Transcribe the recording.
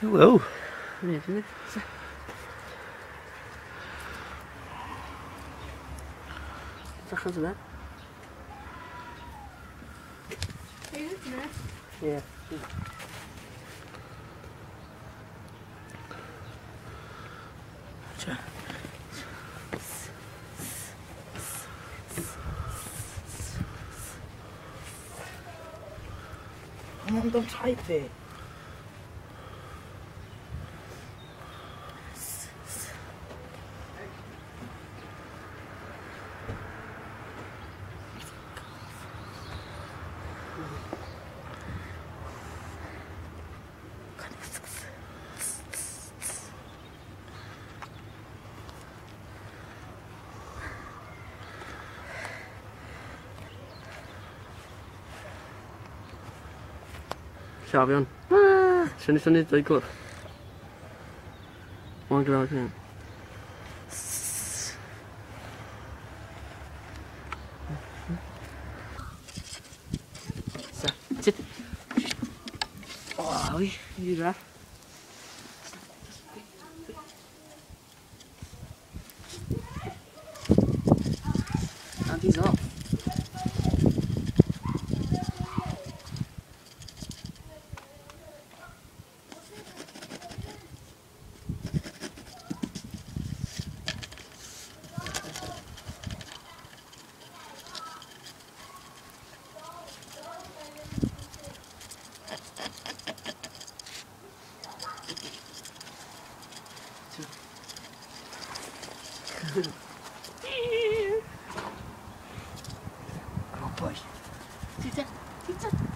Hello. Daar gaan ze naar. Ja. Tja. 本当に入って。Llafion. Ah, Swn i syni dweud glwch. Mae'n graag hyn. Sa. Tid. I ra. And off. Пропай. Тетя, тетя.